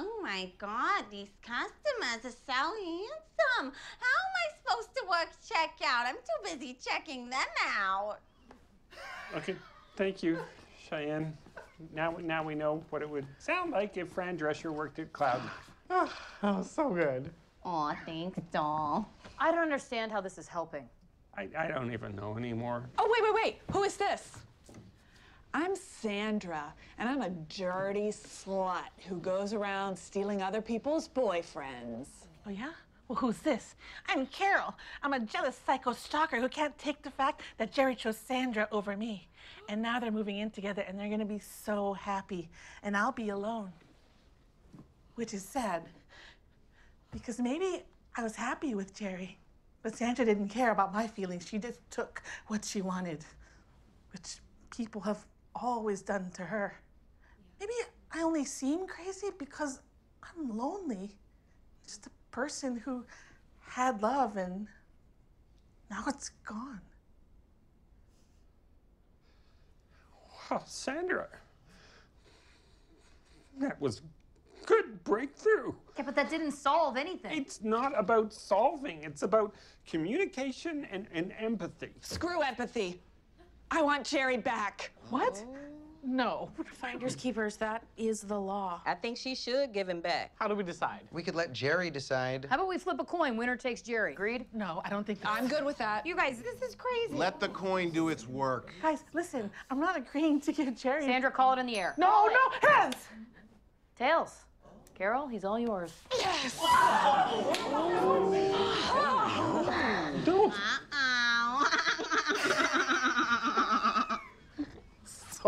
Oh my God, these customers are so handsome. How am I supposed to work checkout? I'm too busy checking them out. Okay, thank you, Cheyenne. Now, now we know what it would sound like if Fran Drescher worked at Cloud. Oh, that was so good. Aw, thanks, doll. I don't understand how this is helping. I, I don't even know anymore. Oh, wait, wait, wait. Who is this? I'm Sandra, and I'm a dirty slut who goes around stealing other people's boyfriends. Oh, yeah? Well, who's this? I'm Carol. I'm a jealous psycho stalker who can't take the fact that Jerry chose Sandra over me. And now they're moving in together and they're gonna be so happy. And I'll be alone. Which is sad. Because maybe I was happy with Jerry, but Sandra didn't care about my feelings. She just took what she wanted, which people have always done to her. Maybe I only seem crazy because I'm lonely. Just a person who had love and now it's gone. Wow, Sandra. That was good breakthrough. Yeah, but that didn't solve anything. It's not about solving, it's about communication and, and empathy. Screw empathy. I want Jerry back. What? Oh. No. Finders keepers, that is the law. I think she should give him back. How do we decide? We could let Jerry decide. How about we flip a coin? Winner takes Jerry. Agreed? No, I don't think that's... I'm good with that. You guys, this is crazy. Let the coin do its work. Guys, listen, I'm not agreeing to give Jerry. Sandra, call it in the air. No, no, hands! Tails. Carol, he's all yours. Don't.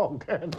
So good.